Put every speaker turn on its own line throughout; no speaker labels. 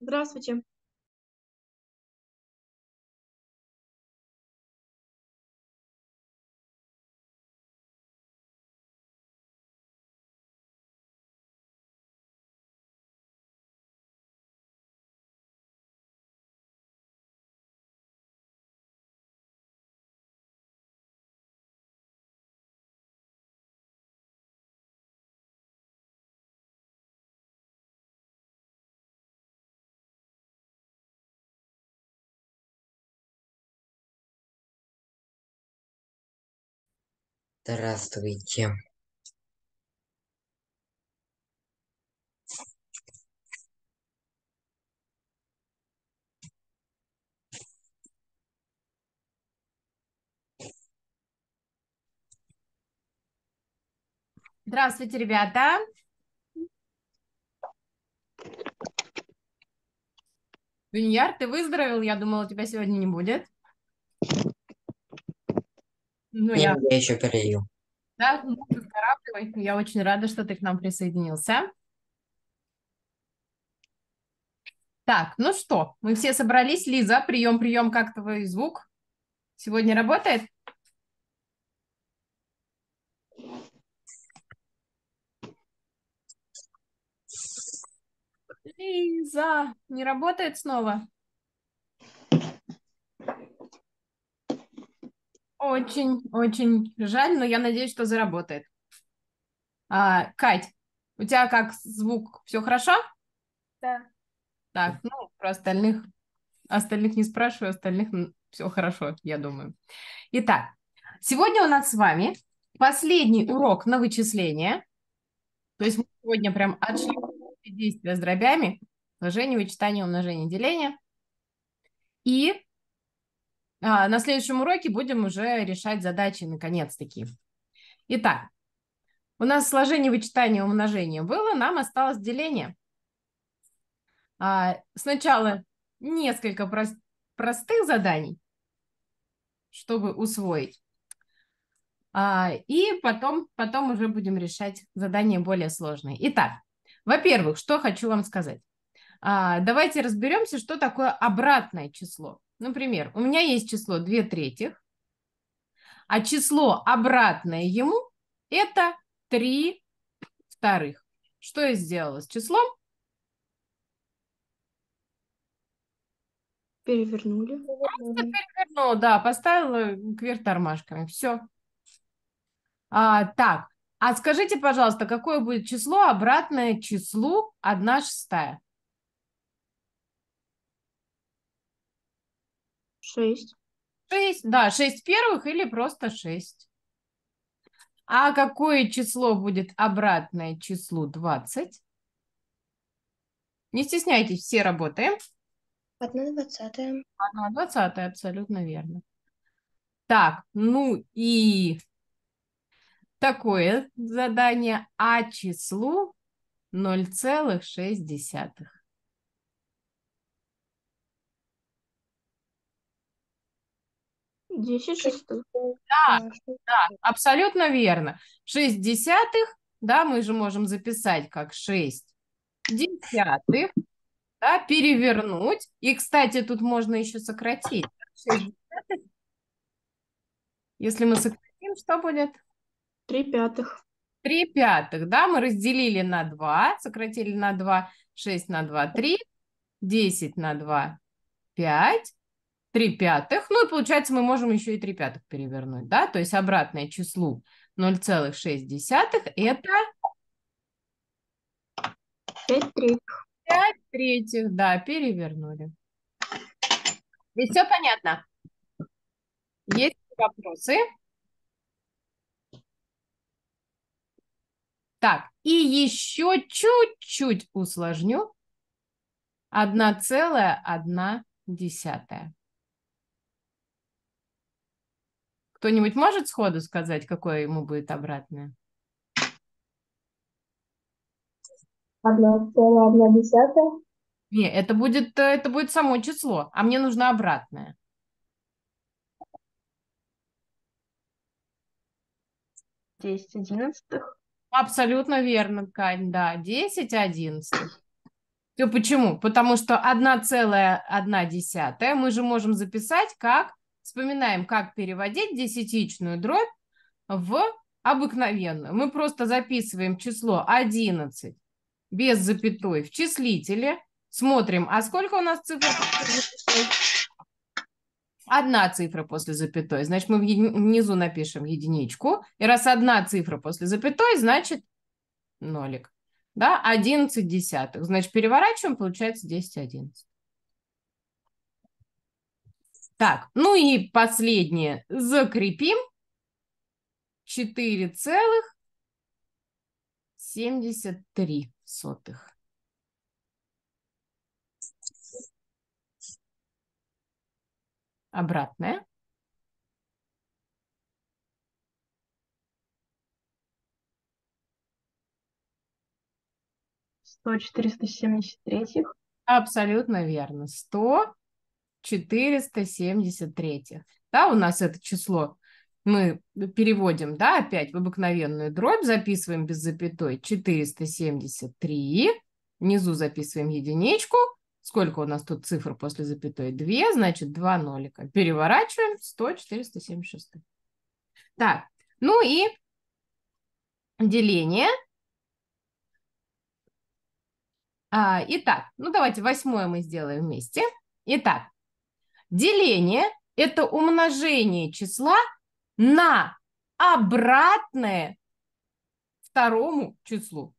Здравствуйте.
Здравствуйте.
Здравствуйте, ребята. Виньяр, ты выздоровел? Я думала, тебя сегодня не будет. Ну, я,
я еще переел.
да, ну, выздоравливай. Я очень рада, что ты к нам присоединился. Так, ну что, мы все собрались. Лиза, прием, прием, как твой звук? Сегодня работает? Лиза, не работает снова? Очень, очень жаль, но я надеюсь, что заработает. А, Кать, у тебя как звук? Все хорошо?
Да.
Так, ну, про остальных, остальных не спрашиваю, остальных все хорошо, я думаю. Итак, сегодня у нас с вами последний урок на вычисление. То есть мы сегодня прям отшли действия с дробями, сложение, вычитание, умножение, деление. И а, на следующем уроке будем уже решать задачи наконец-таки. Итак, у нас сложение, вычитание, умножение было, нам осталось деление. А, сначала несколько прос- простых заданий, чтобы усвоить. А, и потом, потом уже будем решать задания более сложные. Итак, во-первых, что хочу вам сказать. А, давайте разберемся, что такое обратное число. Например, у меня есть число 2 третьих, а число обратное ему это 3 вторых. Что я сделала с числом?
Перевернули.
Ну да, поставила кверх тормашками. Все. А, так, а скажите, пожалуйста, какое будет число обратное числу 1 шестая?
Шесть.
6, да, 6 первых или просто 6. А какое число будет обратное числу 20? Не стесняйтесь, все работаем.
Одна двадцатая.
Одна двадцатая, абсолютно верно. Так, ну и такое задание. А числу 0,6.
Десять шестых.
Да, да, абсолютно верно. 6 десятых, да, мы же можем записать как 6 десятых, да, перевернуть. И, кстати, тут можно еще сократить. 6 десятых. Если мы сократим, что будет?
Три пятых.
3 пятых, да, мы разделили на 2, сократили на 2, 6 на 2, 3, 10 на 2, 5, 3 пятых, ну и получается мы можем еще и 3 пятых перевернуть, да, то есть обратное числу 0,6 это
Пять третьих.
5 третьих, да, перевернули. Здесь все понятно? Есть вопросы? Так, и еще чуть-чуть усложню. 1,1 десятая. Кто-нибудь может сходу сказать, какое ему будет обратное?
Одна целая одна десятая.
Не, это будет, э, это будет само число, а мне нужно обратное.
Десять одиннадцатых.
Абсолютно верно, Кань, да. 10 одиннадцатых. Все почему? Потому что 1,1 мы же можем записать как, вспоминаем, как переводить десятичную дробь в обыкновенную. Мы просто записываем число 11 без запятой в числителе, смотрим, а сколько у нас цифр? Одна цифра после запятой, значит, мы внизу напишем единичку, и раз одна цифра после запятой, значит нолик да, 11 десятых. Значит, переворачиваем, получается 10 11. Так, ну и последнее. Закрепим 4,73 сотых. Обратное.
сто четыреста семьдесят третьих.
Абсолютно верно. Сто четыреста семьдесят третьих. Да, у нас это число мы переводим, да, опять в обыкновенную дробь, записываем без запятой 473, внизу записываем единичку, сколько у нас тут цифр после запятой? 2, значит 2 нолика. Переворачиваем 100, 476. Так, ну и деление А, итак, ну давайте восьмое мы сделаем вместе. Итак, деление – это умножение числа на обратное второму числу.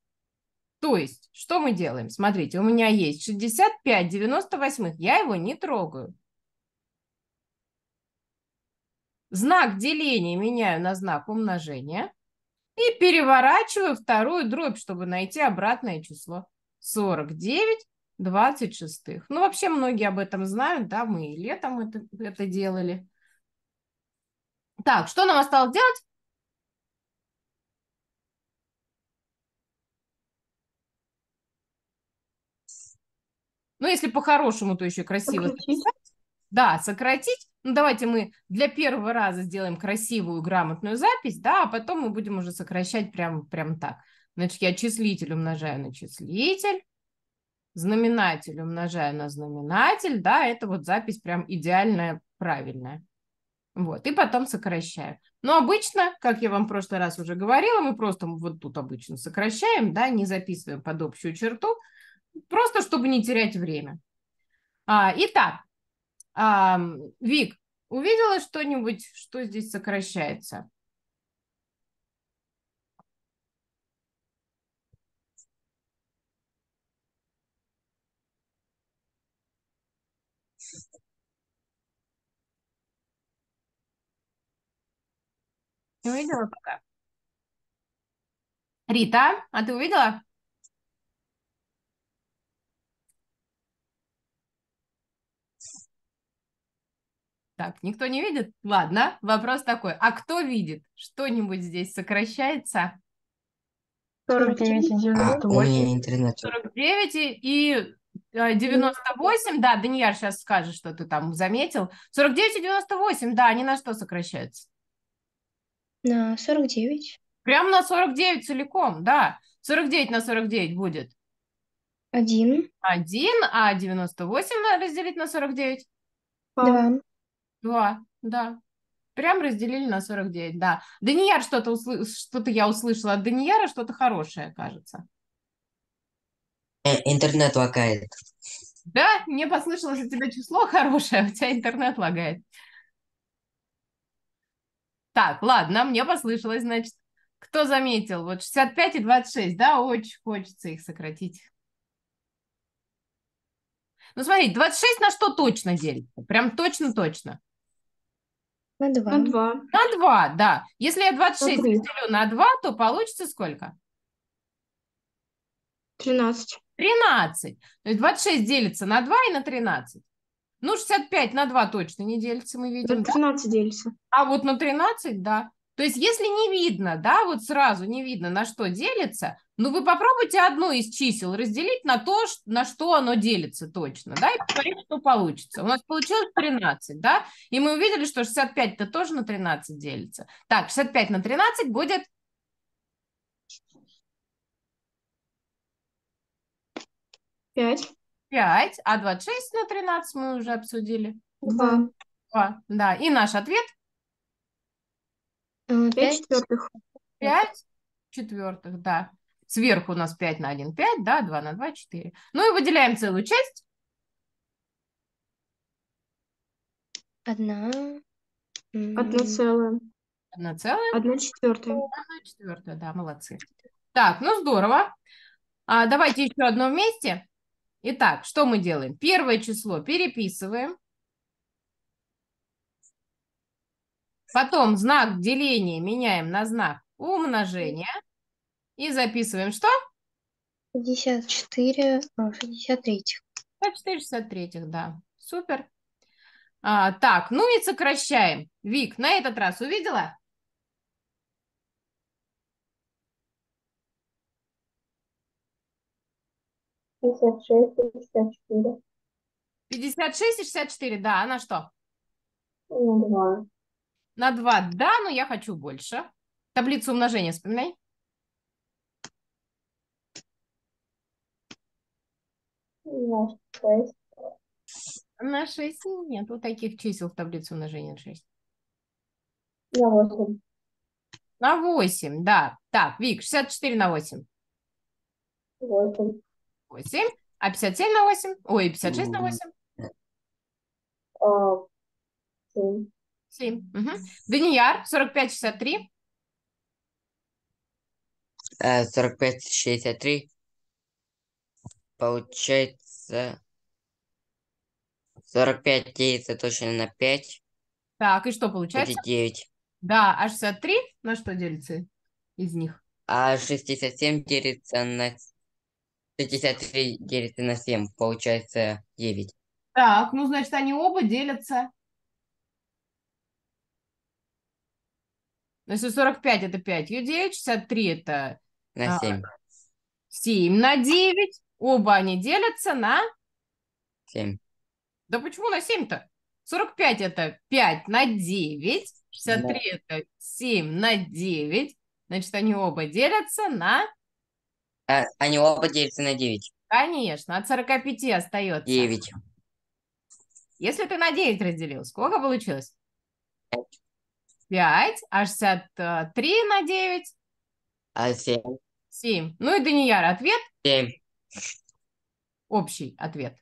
То есть, что мы делаем? Смотрите, у меня есть 65 98, я его не трогаю. Знак деления меняю на знак умножения и переворачиваю вторую дробь, чтобы найти обратное число. 49 26. Ну, вообще многие об этом знают, да, мы и летом это, это делали. Так, что нам осталось делать? Ну, если по-хорошему, то еще красиво
Сократить.
Да, сократить. Ну, давайте мы для первого раза сделаем красивую, грамотную запись, да, а потом мы будем уже сокращать прям, прям так. Значит, я числитель умножаю на числитель, знаменатель умножаю на знаменатель, да, это вот запись прям идеальная, правильная. Вот, и потом сокращаю. Но обычно, как я вам в прошлый раз уже говорила, мы просто вот тут обычно сокращаем, да, не записываем под общую черту, просто чтобы не терять время. А, итак, а, Вик, увидела что-нибудь, что здесь сокращается? Не увидела пока. Рита, а ты увидела? Так, никто не видит? Ладно, вопрос такой. А кто видит? Что-нибудь здесь сокращается?
49 и
А, у
98.
меня интернет.
49 и э, 98, да, Данияр сейчас скажет, что ты там заметил. 49 и 98, да, они на что сокращаются?
На 49.
Прям на 49 целиком, да. 49 на 49 будет
1.
1, а 98 надо разделить на 49?
2.
2, да. Прям разделили на 49, да. Данияр что-то услы... что-то я услышала от Данияра, что-то хорошее, кажется.
Э, Интернет лагает.
Да, мне послышалось у тебя число хорошее, у тебя интернет лагает. Так, ладно, мне послышалось, значит. Кто заметил? Вот 65 и 26, да, очень хочется их сократить. Ну, смотрите, 26 на что точно делится? Прям точно-точно.
На 2.
На 2.
На 2, да. Если я 26
На
разделю на 2, то получится сколько?
13.
13. То есть 26 делится на 2 и на 13. Ну, 65 на 2 точно не делится, мы видим.
На
да?
13 делится.
А вот на 13, да. То есть, если не видно, да, вот сразу не видно, на что делится, ну, вы попробуйте одно из чисел разделить на то, на что оно делится точно, да, и посмотрите, что получится. У нас получилось 13, да, и мы увидели, что 65-то тоже на 13 делится. Так, 65 на 13 будет
5.
Пять.
5, а 26 на 13 мы уже обсудили.
Два.
2, да. И наш ответ
Э, Пять Пять. четвертых.
5 четвертых, да. Сверху у нас 5 на 1, 5, да, 2 на 2, 4. Ну и выделяем целую часть.
Одна.
Одна целая.
1 целая,
Одна четвертая.
1 четвертая, да, молодцы. Так, ну здорово. А, давайте еще одно вместе. Итак, что мы делаем? Первое число переписываем. Потом знак деления меняем на знак умножения. И записываем что?
Шестьдесят четыре. а, Шестьдесят третьих.
463, да. Супер. А, так, ну и сокращаем. Вик, на этот раз увидела?
56 и 64.
56 и 64, да, а на что?
На 2.
На 2, да, но я хочу больше. Таблицу умножения вспоминай.
На 6.
На 6 ну, нету таких чисел в таблице умножения на 6.
На 8.
На 8, да. Так, Вик, 64 на 8. 8. 7, а 57 на 8, ой, 56 на 8?
7.
7. Угу. Данияр,
45-63. 45-63. Получается 45 делится точно на 5.
Так, и что получается?
59.
Да, а 63 на что делится из них?
А 67 делится на 63 делится на 7. Получается 9.
Так, ну, значит, они оба делятся. Ну, Если 45 это 5 и 9, 63 это
На
А,
7.
7 на 9. Оба они делятся на...
7.
Да почему на 7-то? 45 это 5 на 9. 63 это 7 на 9. Значит, они оба делятся на...
А, они оба делятся на 9.
Конечно, от 45 остается.
9.
Если ты на 9 разделил, сколько получилось? 5, а 63 на 9
А 7.
7. Ну и Данияр, ответ,
7.
общий ответ.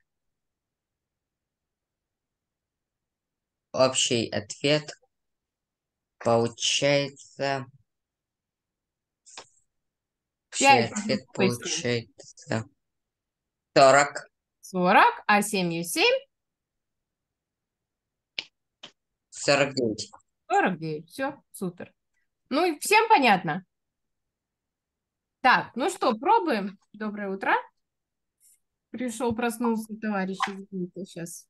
Общий ответ получается... Общий
Пять
ответ получается... 40.
40, а 7 и 7
49.
49. Все, супер. Ну и всем понятно? Так, ну что, пробуем. Доброе утро. Пришел, проснулся товарищ. Извините, сейчас.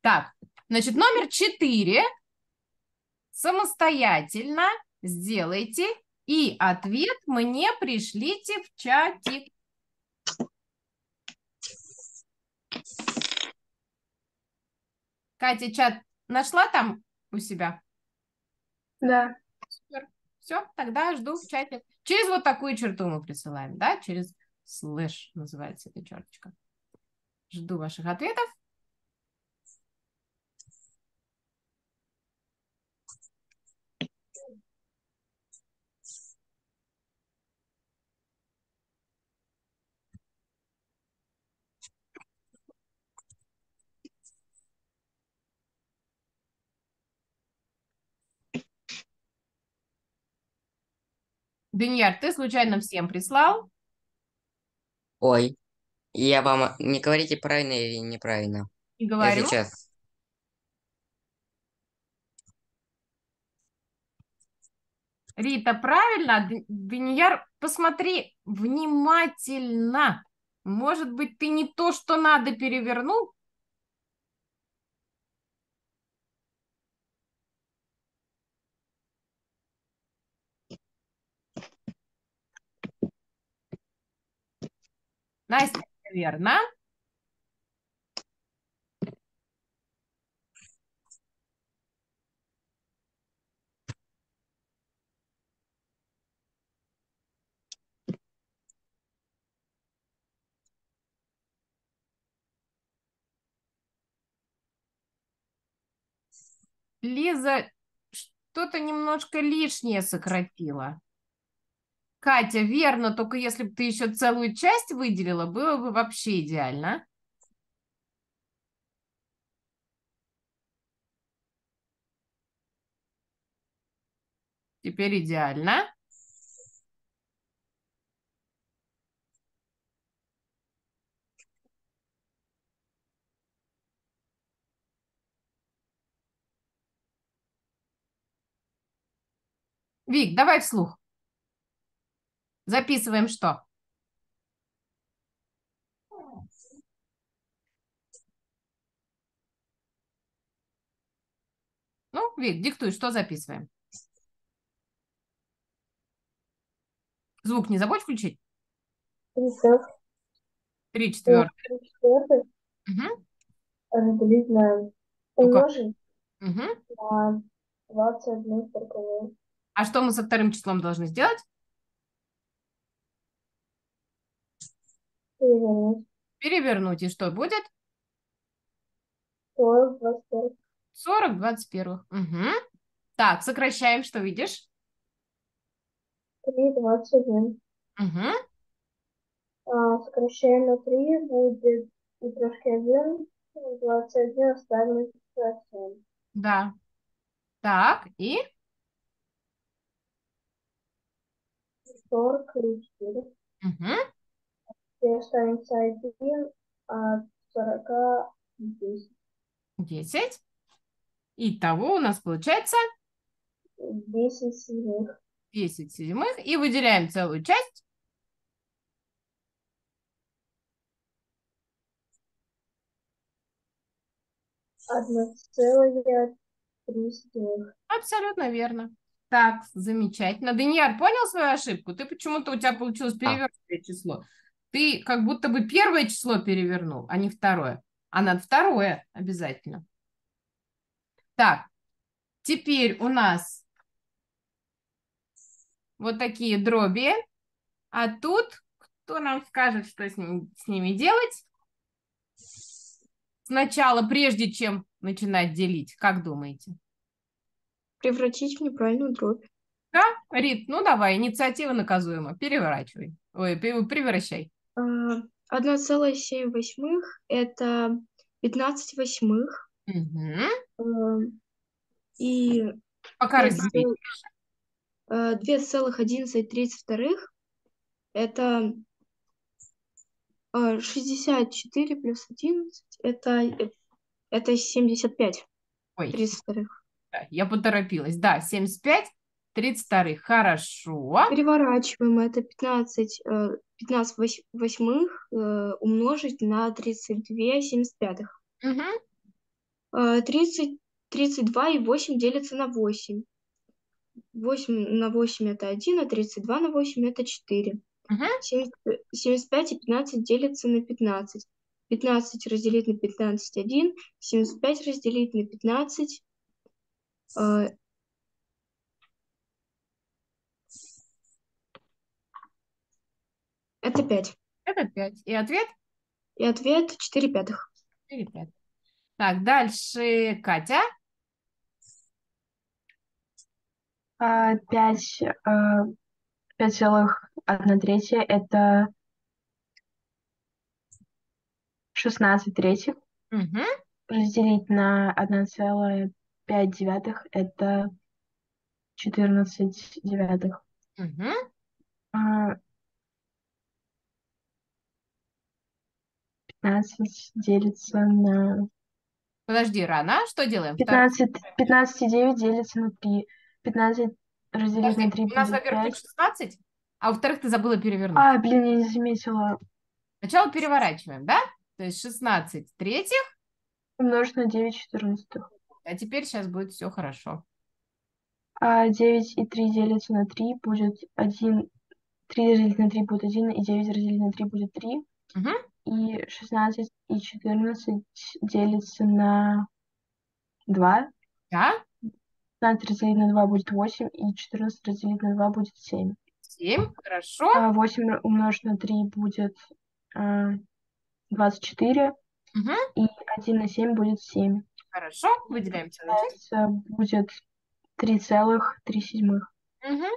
Так, значит, номер 4. Самостоятельно сделайте и ответ мне пришлите в чатик. Катя, чат нашла там у себя?
Да.
Супер. Все, тогда жду в чате. Через вот такую черту мы присылаем, да? Через слэш называется эта черточка. Жду ваших ответов. Данияр, ты случайно всем прислал?
Ой. Я вам... Не говорите правильно или неправильно.
Не
Я
говорю.
сейчас...
Рита, правильно? Данияр, посмотри внимательно. Может быть, ты не то, что надо, перевернул? Настя, верно? Лиза что-то немножко лишнее сократила. Катя, верно, только если бы ты еще целую часть выделила, было бы вообще идеально. Теперь идеально. Вик, давай вслух. Записываем что? Ну, Вик, диктуй, что записываем? Звук не забудь включить.
Три
Три четвертых.
три четвертых
Угу.
разделить на
Ну-ка.
умножить
Угу.
на 21 строковую.
А что мы со вторым числом должны сделать?
Перевернуть.
Перевернуть. И что будет?
40, 21.
40 двадцать первых. Угу. Так, сокращаем, что видишь?
3, 21.
Угу.
А, сокращаем на 3 будет и трошки 1. 21 оставим 7.
Да. Так, и
40 и 4.
угу.
И останется 1 от 40 10.
10. Итого у нас получается
10 седьмых.
10 седьмых. И выделяем целую часть.
Одна целая три седьмых.
Абсолютно верно. Так, замечательно. Данияр, понял свою ошибку? Ты почему-то у тебя получилось перевернутое число. Ты как будто бы первое число перевернул, а не второе. А надо второе обязательно. Так, теперь у нас вот такие дроби. А тут кто нам скажет, что с ними, с ними делать? Сначала, прежде чем начинать делить, как думаете?
Превратить в неправильную дробь.
Да, Рит, ну давай, инициатива наказуема. Переворачивай. Ой, превращай.
А, 1,7 восьмых – это 15 восьмых. А, И
Пока разделить.
э, 2,11 это э, 64 плюс 11 это, э, это 75
Ой,
32
да, я поторопилась. Да, 75, 32. Хорошо.
Переворачиваем это 15, э, 15 вось- восьмых э, умножить на 32 75
Мгм.
Э, 30, 32 и 8 делится на 8. 8 на 8 это 1, а 32 на 8 это 4.
Мгм.
70 75 и 15 делится на 15. 15 разделить на 15 – 1. 75 разделить на 15 э, – Это пять
Это пять И ответ?
И ответ четыре пятых.
четыре пятых. Так, дальше Катя.
А, 5, 5,1 а, третья – это 16 третьих.
Угу.
Разделить на 1,5 девятых – это 14 девятых. Угу. 15 делится на...
Подожди, рано, что делаем?
15, 15 и 9 делится на 3. 15 разделить на 3.
У нас, во-первых, 16, а во-вторых, ты забыла перевернуть.
А, блин, я не заметила.
Сначала переворачиваем, да? То есть 16 третьих.
Умножить на 9 четырнадцатых.
А теперь сейчас будет все хорошо.
А 9 и 3 делится на 3 будет 1. 3 разделить на 3 будет 1, и 9 разделить на 3 будет 3.
Угу.
И 16 и 14 делится на 2.
Да?
15 разделить на 2 будет 8, и 14 разделить на 2 будет 7.
7, хорошо.
А 8 умножить на 3 будет а, 24,
Мгм.
и 1 на 7 будет 7.
Хорошо, выделяем.
Получается, будет 3,3 седьмых.
Мгм.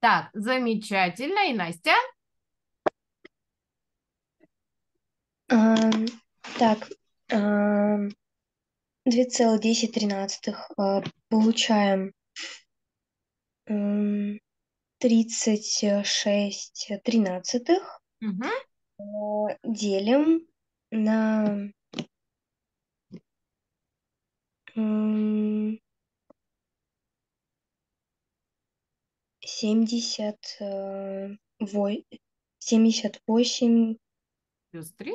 Так, замечательно. И Настя?
Так, ам, 2,10 а, получаем м, 36 тринадцатых. А, делим на м, 70, э, вой- 78,
Плюс 3.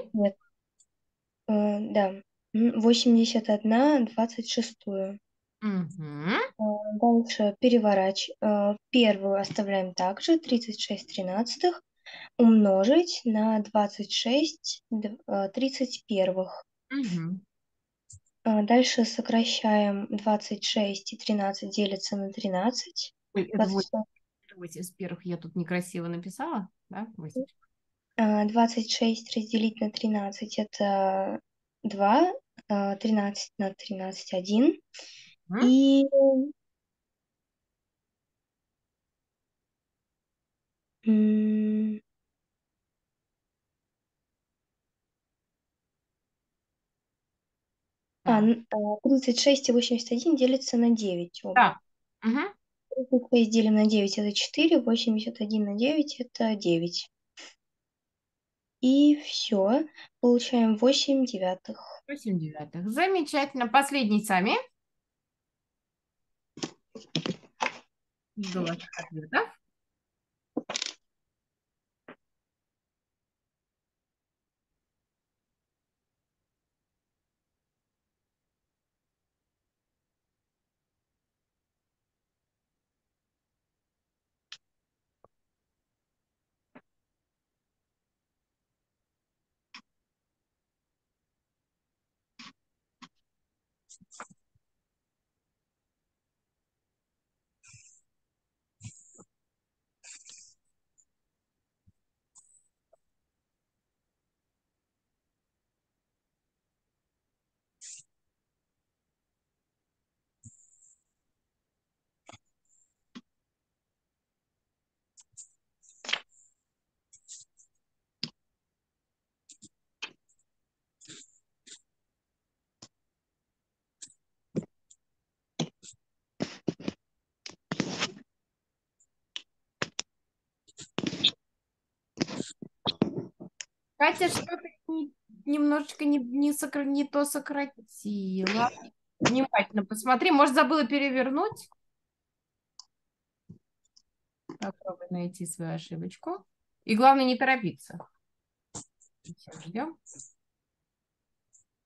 э, да, м, 81 двадцать шестую.
Угу.
Дальше переворачиваем. Первую оставляем также, 36 тринадцатых, умножить на 26 д- э, тридцать первых.
Угу.
Дальше сокращаем 26 и 13 делится на 13.
Ой, это
26,
81 я тут некрасиво написала, да? 80.
А, 26 разделить на 13 это 2, а, 13 на 13 1.
Мгм.
И м, а,
Так.
н- а, 36 и 81 делится на 9. оба.
Да. Мгм.
36 делим на 9 это 4, 81 на 9 это 9. И все, получаем 8 девятых.
8 девятых. Замечательно. Последний сами. Ответов. Катя что-то не- немножечко не, не, сокра- не то сократила. Внимательно посмотри. Может, забыла перевернуть? Попробуй найти свою ошибочку. И главное, не торопиться. Сейчас ждем.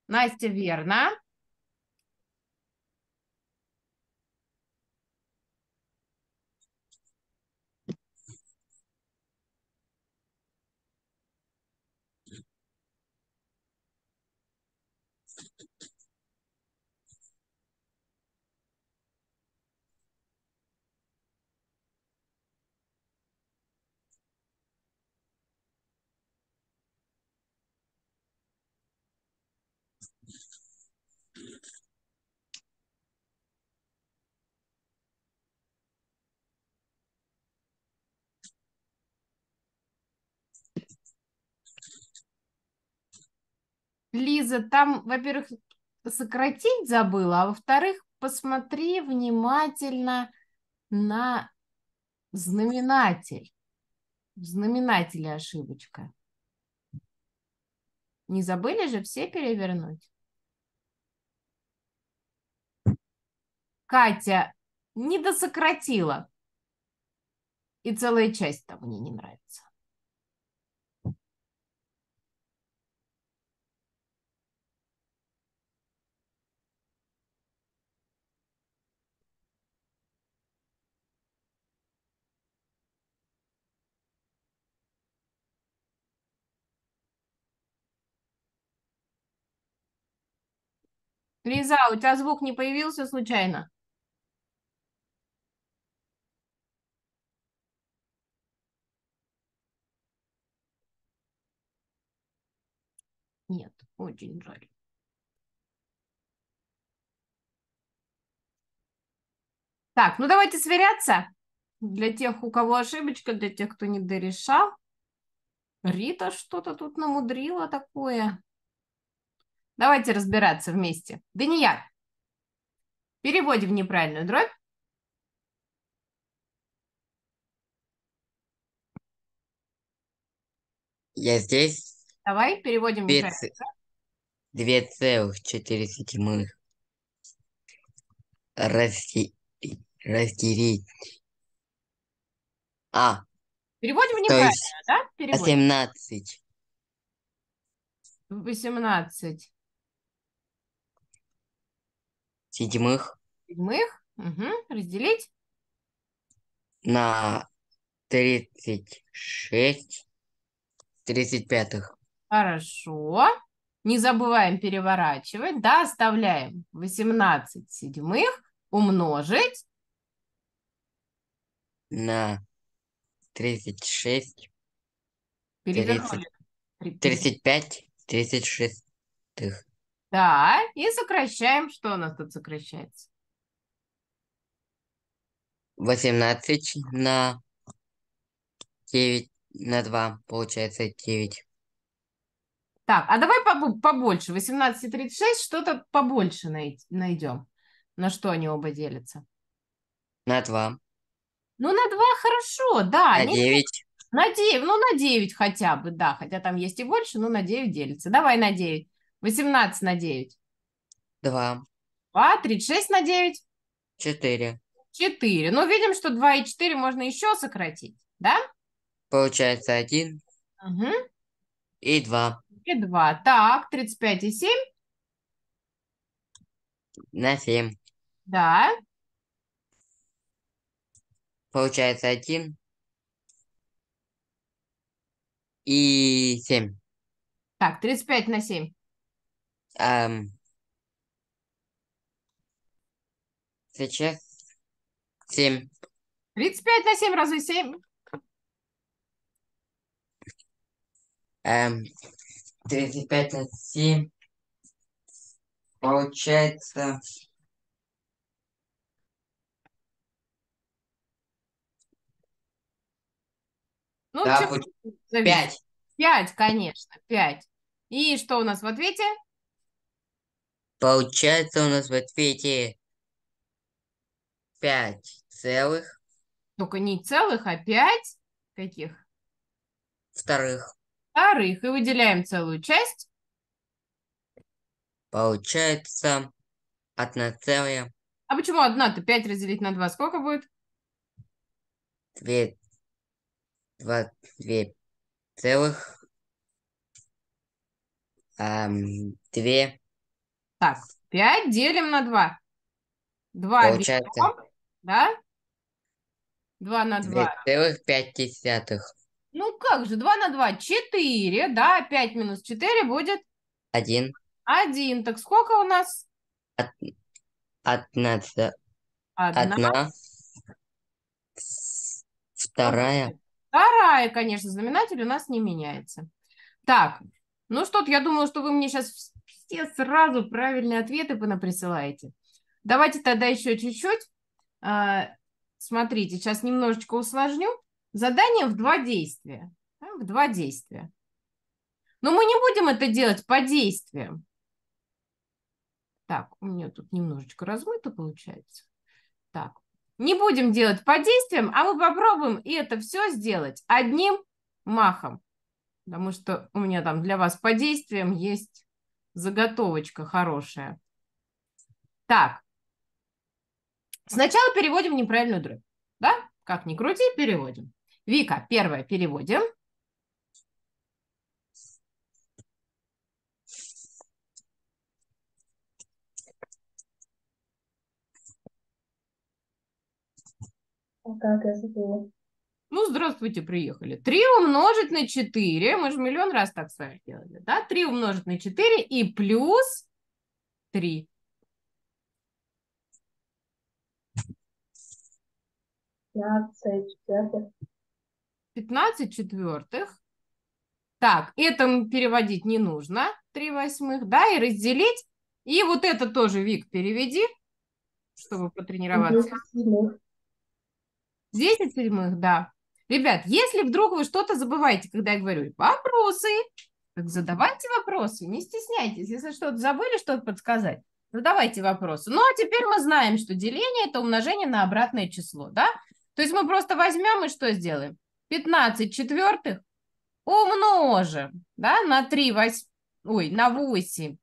Настя, верно. Лиза, там, во-первых, сократить забыла, а во-вторых, посмотри внимательно на знаменатель. В знаменателе ошибочка. Не забыли же все перевернуть? Катя не досократила. И целая часть там мне не нравится. Лиза, у тебя звук не появился случайно? Нет, очень жаль. Так, ну давайте сверяться. Для тех, у кого ошибочка, для тех, кто не дорешал. Рита что-то тут намудрила такое. Давайте разбираться вместе. Данияр, переводим неправильную дробь.
Я здесь
Давай, переводим
две,
неправильную
ц- две целых четыре седьмых разде- разделить. А,
Переводим
есть
да? Переводим.
18
18
седьмых
седьмых. Угу. Разделить.
на 36 тридцать пятых.
Хорошо. Не забываем переворачивать. Да, оставляем 18 седьмых умножить.
на 36,
Перевернули. Три-
35, 36.
Да, и сокращаем. Что у нас тут сокращается?
18 на 9 на 2, получается 9.
Так, а давай побо- побольше. 18 и 36, что-то побольше най- найдем. На что они оба делятся?
На 2,
Ну, на 2 хорошо, да.
на
они
9,
На 9, ну на 9 хотя бы, да. Хотя там есть и больше, но на 9 делится. Давай на 9. 18 на 9.
2,
2, 36 на 9.
4.
4. Ну, видим, что 2 и 4 можно еще сократить, да?
Получается 1
Угу.
и 2
И 2. Так, 35 и 7.
на 7.
Да.
Получается 1 и 7.
Так, 35 на 7.
Ам, сейчас 7.
35 на 7 разве 7?
Ам, 35 на 7. Получается
Ну,
Да,
чем
хоть
зависит?
5.
5, конечно, 5. И что у нас в ответе?
Получается у нас в ответе 5 целых
Только не целых, а 5 каких?
вторых.
Вторых. И выделяем целую часть.
Получается 1 целая
А почему одна-то 5 разделить на 2? Сколько будет?
2, 2, 2 целых ам, 2
Так, 5 делим на 2. 2
Получается
берем, да? 2 на 2.
2 целых 5 десятых.
Ну как же, 2 на 2? 4, да? 5 минус 4 будет
1,
1. Так сколько у нас?
1, 1,
1.
вторая,
Вторая, конечно, знаменатель у нас не меняется. Так, ну что-то я думала, что вы мне сейчас все сразу правильные ответы понаприсылаете. Давайте тогда еще чуть-чуть. А, Смотрите, сейчас немножечко усложню. Задание в два действия. Да, В два действия. Но мы не будем это делать по действиям. Так, у меня тут немножечко размыто получается. Так, не будем делать по действиям, а мы попробуем и это все сделать одним махом. Потому что у меня там для вас по действиям есть заготовочка хорошая. Так, сначала переводим неправильную дробь. Да? Как ни крути, переводим. Вика, первое переводим.
Как я забыла?
Здравствуйте, приехали. 3 умножить на 4. Мы же миллион раз так с вами делали. Да? 3 умножить на 4 и плюс 3.
Пятнадцать четвертых.
15 четвертых. Так, это переводить не нужно. 3 восьмых, да, и разделить. И вот это тоже, Вик, переведи. чтобы потренироваться?
10 седьмых.
10 седьмых, да. Ребят, если вдруг вы что-то забываете, когда я говорю вопросы, так задавайте вопросы, не стесняйтесь. Если что-то забыли, что-то подсказать, задавайте вопросы. Ну, а теперь мы знаем, что деление – это умножение на обратное число, да? То есть мы просто возьмем и что сделаем? 15 четвертых умножим, да, на 3 вось... Ой, на 8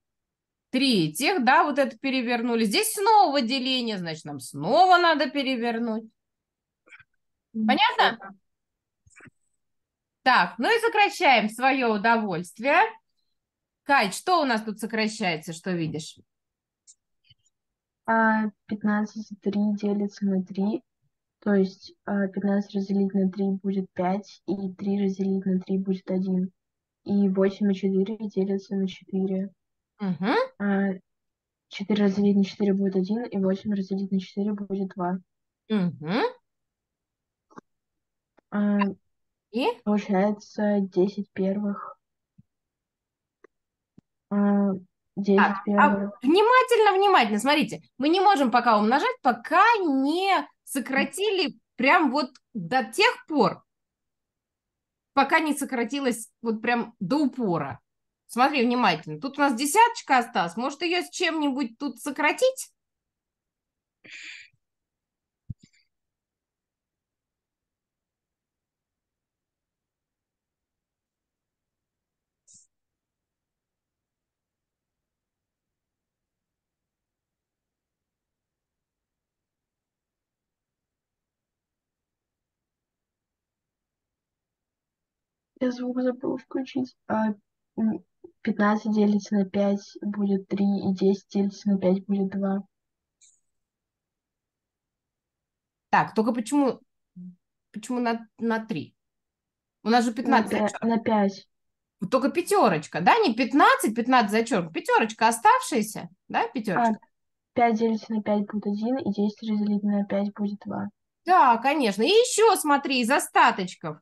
третьих, да, вот это перевернули. Здесь снова деление, значит, нам снова надо перевернуть. Понятно? Так, ну и сокращаем свое удовольствие. Кать, что у нас тут сокращается, что видишь?
А 15 3 делится на 3, то есть а, 15 разделить на 3 будет 5, и 3 разделить на 3 будет 1. И 8 и 4 делятся на 4.
Угу.
А 4 разделить на 4 будет 1, и 8 разделить на 4 будет 2.
Угу.
А,
И?
получается 10 первых. А, 9
Так, а
первых.
внимательно, внимательно, смотрите, мы не можем пока умножать, пока не сократили прям вот до тех пор, пока не сократилось вот прям до упора. Смотри внимательно, тут у нас десяточка осталась, может ее с чем-нибудь тут сократить?
Я звук забыла включить. А, м, 15 делится на 5 будет 3, и 10 делится на 5 будет 2.
Так, только почему, почему на, на 3? У нас же
На
15
пя-
зачет-
на 5.
Только пятерочка, да? Не 15, 15 зачерк, пятерочка оставшаяся, да, пятерочка?
5 делится на 5 будет 1, и 10 разделить на 5 будет 2.
Да, конечно. И еще смотри, из остаточков.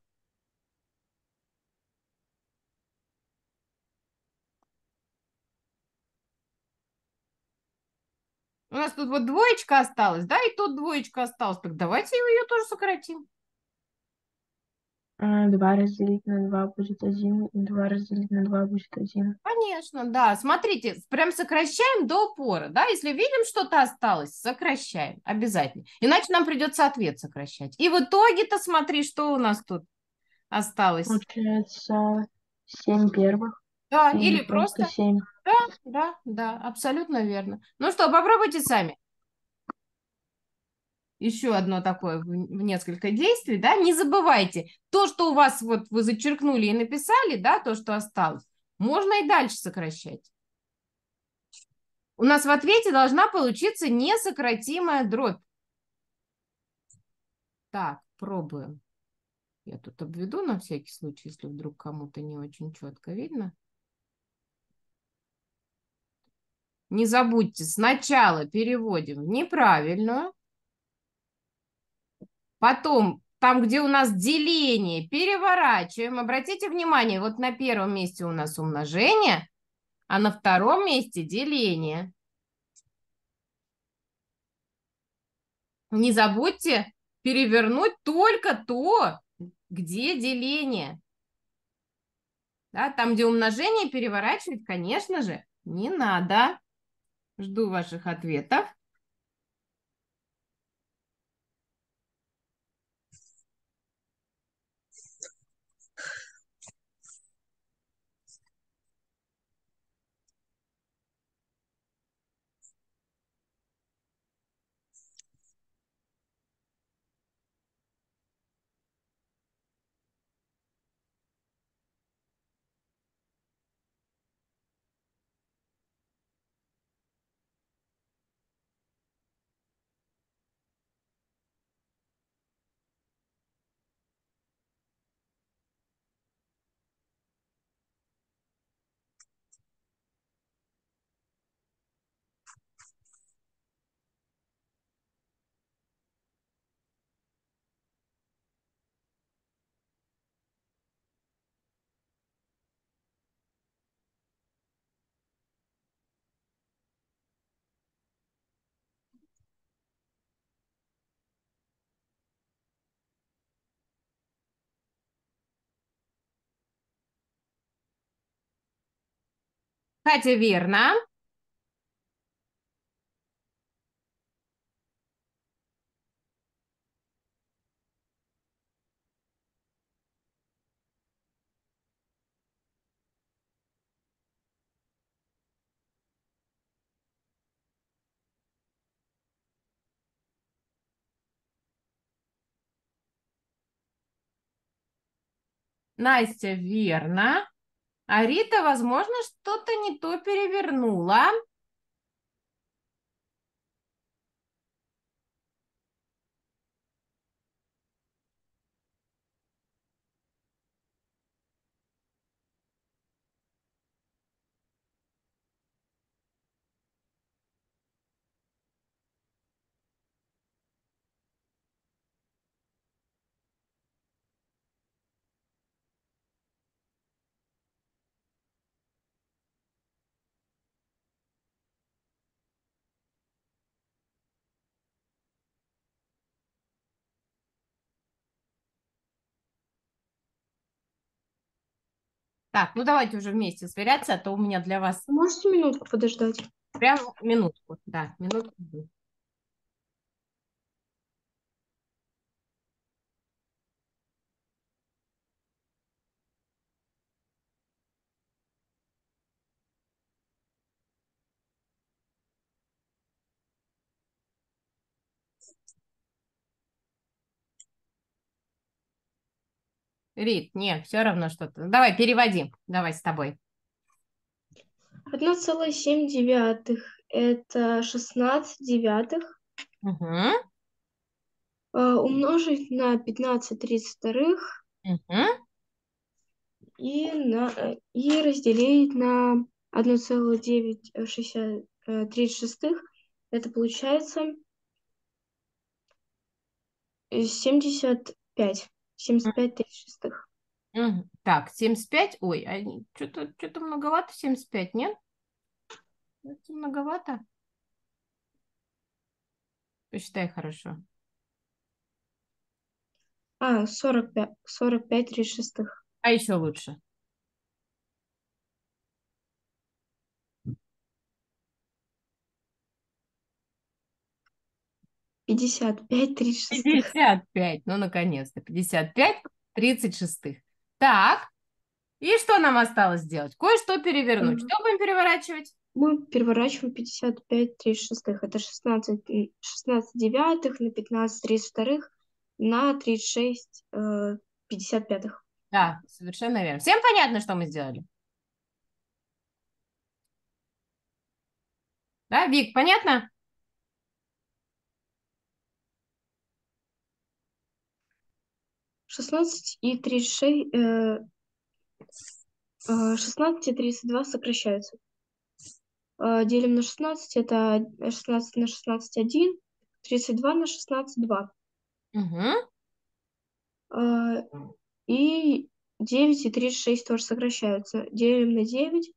У нас тут вот двоечка осталась, да, и тут двоечка осталась. Так давайте ее тоже сократим.
2 разделить на 2 будет 1, и 2 разделить на 2 будет 1.
Конечно, да. Смотрите, прям сокращаем до упора, да. Если видим, что-то осталось, сокращаем обязательно. Иначе нам придется ответ сокращать. И в итоге-то смотри, что у нас тут осталось.
Получается 7 первых.
Да, или просто...
7.
Да, да, да, абсолютно верно. Ну что, попробуйте сами. Еще одно такое в, несколько действий, да, не забывайте, то, что у вас вот вы зачеркнули и написали, да, то, что осталось, можно и дальше сокращать. У нас в ответе должна получиться несократимая дробь. Так, пробуем. Я тут обведу на всякий случай, если вдруг кому-то не очень четко видно. Не забудьте, сначала переводим в неправильную, потом там, где у нас деление, переворачиваем. Обратите внимание, вот на первом месте у нас умножение, а на втором месте деление. Не забудьте перевернуть только то, где деление. Да, там, где умножение, переворачивать, конечно же, не надо. Жду ваших ответов. Катя, верно. Настя, верно. А Рита, возможно, что-то не то перевернула. Так, ну давайте уже вместе сверяться, а то у меня для вас
Можете минутку подождать?
прям минутку. Да, минутку. Рит, нет, все равно что-то. Давай, переводи. Давай с тобой.
1,7 девятых – это 16 девятых.
Угу,
умножить на 15 тридцать вторых
угу.
и, на, э, и разделить на 1,936. Это получается э, 75. 75 тридцать шестых.
Мгм. Так, 75. Ой, а что-то что многовато 75, нет? Это многовато. Посчитай хорошо.
А, 45, 45 тридцать шестых.
А еще лучше.
Пятьдесят пять тридцать шестых.
55. Ну, наконец-то. 55 36. Так. И что нам осталось сделать? Кое-что перевернуть. Что будем переворачивать?
Мы переворачиваем 55 тридцать шестых. Это 16, м, 16 девятых на 15 тридцать вторых на 36 э, 50 пятых.
Да, совершенно верно. Всем понятно, что мы сделали? Да, Вик, понятно?
Шестнадцать и тридцать шесть, э, э, 16 и 32 сокращаются. Э, делим на 16, это 16 на 16 1, 32 на 16 2.
Угу.
Э, и 9 и 36 тоже сокращаются. Делим на 9,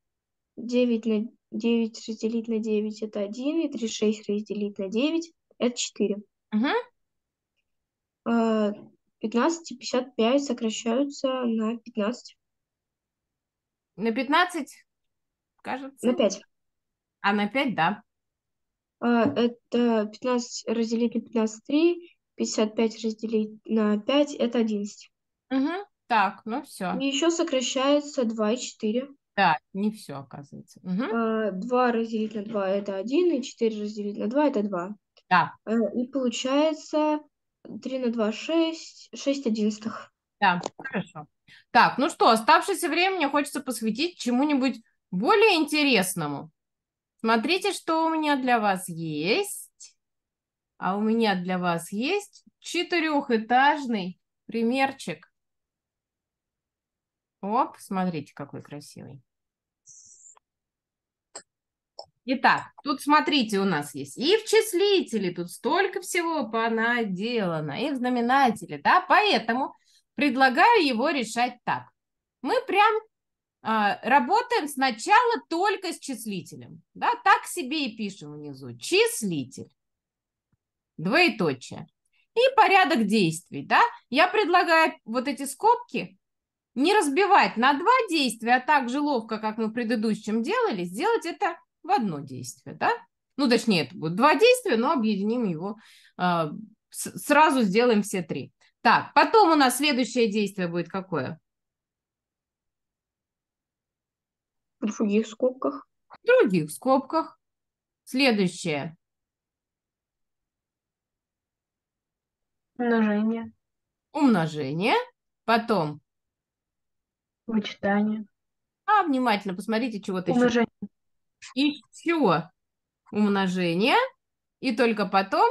9 на 9 разделить на 9 это 1, и 36 разделить на 9 это 4.
Угу.
Э, 15 и 55 сокращаются на 15,
На 15, кажется.
на 5.
А на 5, да.
А, Это 15 разделить на 15 3, 55 разделить на 5 это 11.
Угу. Так, ну все.
И еще сокращается 2 и 4.
Да, не все, оказывается. Угу.
2 разделить на 2 это 1, и 4 разделить на 2 это 2.
Да,
И получается 3 на 2 6, 6 одиннадцатых.
да, хорошо. Так, ну что, оставшееся время мне хочется посвятить чему-нибудь более интересному. Смотрите, что у меня для вас есть. А у меня для вас есть четырехэтажный примерчик. Оп, смотрите, какой красивый. Итак, тут смотрите, у нас есть и в числителе, тут столько всего понаделано, и в знаменателе, да, поэтому предлагаю его решать так. Мы прям а, работаем сначала только с числителем, да, так себе и пишем внизу, числитель, двоеточие. И порядок действий, да, я предлагаю вот эти скобки не разбивать на два действия, а так же ловко, как мы в предыдущем делали, сделать это в одно действие, да? Ну, точнее, это будет два действия, но объединим его, э, сразу сделаем все три. Так, потом у нас следующее действие будет какое?
В других скобках.
В других скобках. Следующее.
Умножение.
Умножение. Потом.
Вычитание.
А, внимательно посмотрите, чего-то еще.
Умножение.
Еще умножение. И только потом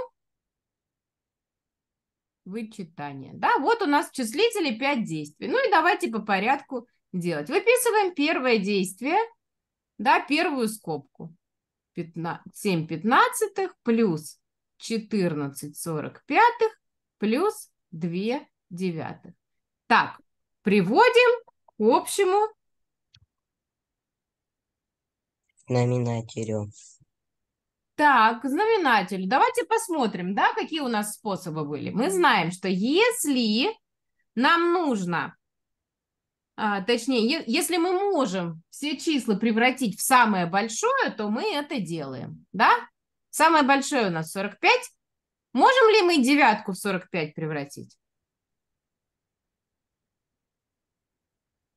вычитание. Да, вот у нас в числителе 5 действий. Ну и давайте по порядку делать. Выписываем первое действие, да, первую скобку. 15, 7 пятнадцатых плюс 14 сорок пятых плюс 2 девятых. Так, приводим к общему
Знаменателю.
Так, знаменатель. Давайте посмотрим, да, какие у нас способы были. Мы знаем, что если нам нужно, а, точнее, е- если мы можем все числа превратить в самое большое, то мы это делаем, да? Самое большое у нас 45. Можем ли мы девятку в 45 превратить?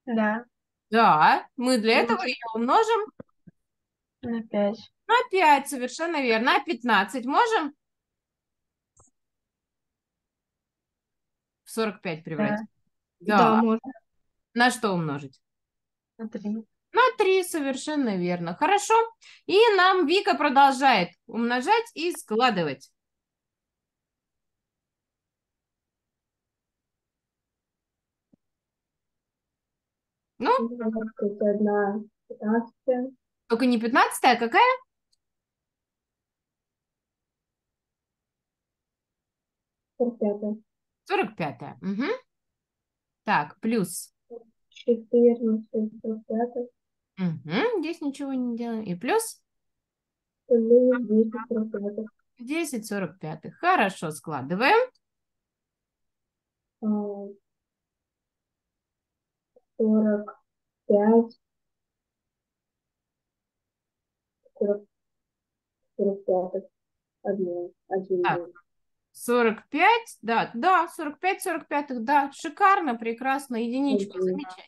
Да.
Да, мы для этого ее умножим
На пять.
на 5, совершенно верно. А 15 можем в 45 превратить?
Да, можно.
На что умножить?
На три.
На 3, совершенно верно. Хорошо. И нам Вика продолжает умножать и складывать. Ну,
Тут одна пятнадцатая.
Только не 15, а какая?
Сорок пятая.
45. Угу. Так, плюс.
Четырнадцать. Сорок пятая.
Угу. Здесь ничего не делаем. И плюс
десять. Сорок пятая.
10 45. Хорошо, складываем.
А, Сорок пять. Сорок. Сорок пятых. Один.
Так.
день.
45, да, да, 45, 45, да, шикарно, прекрасно, единичка, замечательно.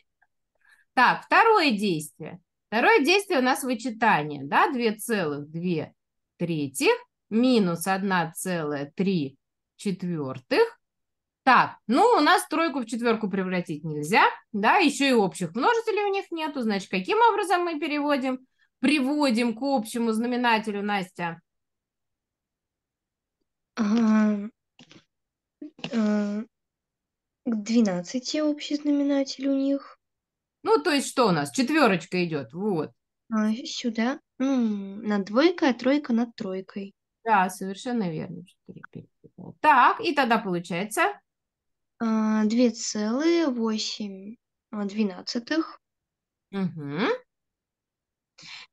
Так, второе действие. Второе действие у нас вычитание, да, 2,2 третьих минус 1,3 четвертых. Так, ну, у нас тройку в четверку превратить нельзя, да, еще и общих множителей у них нету, значит, каким образом мы переводим? Приводим к общему знаменателю, Настя.
К 12 общий знаменатель у них.
Ну, то есть что у нас? Четверочка идет, вот.
А сюда. На двойка, а тройка над тройкой.
Да, совершенно верно. Четыре, пять, пять. Так, и тогда получается
А, 2,8 двенадцатых
мгм,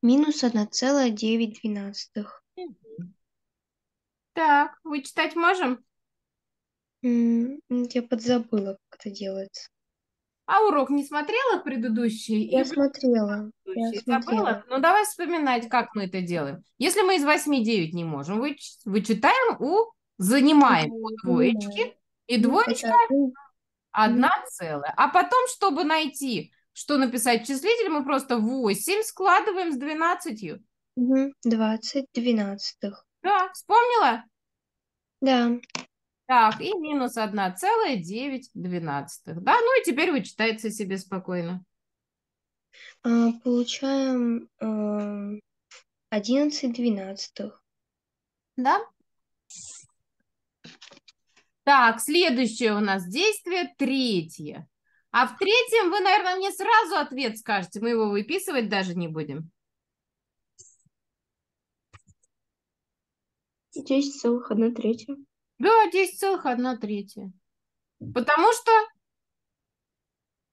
минус 1,9 двенадцатых.
Так, вычитать можем?
М, Я подзабыла, как это делается.
А урок не смотрела предыдущий?
Я смотрела. Я
предыдущий
смотрела.
забыла? Ну, давай вспоминать, как мы это делаем. Если мы из 8 9 не можем, выч- вычитаем у занимаем у двоечки, и
Ну,
двоечка
это
одна целая. А потом, чтобы найти, что написать в числитель, мы просто 8 складываем с 12.
Мгм, 20 двенадцатых.
Да, вспомнила?
Да.
Так, и минус 1,9 двенадцатых. Да, ну и теперь вычитается себе спокойно.
А, Получаем э, 11 двенадцатых.
Да? Так, следующее у нас действие третье. А в третьем вы, наверное, мне сразу ответ скажете. Мы его выписывать даже не будем.
10,1 третья.
Да, 10,1 третья. Потому что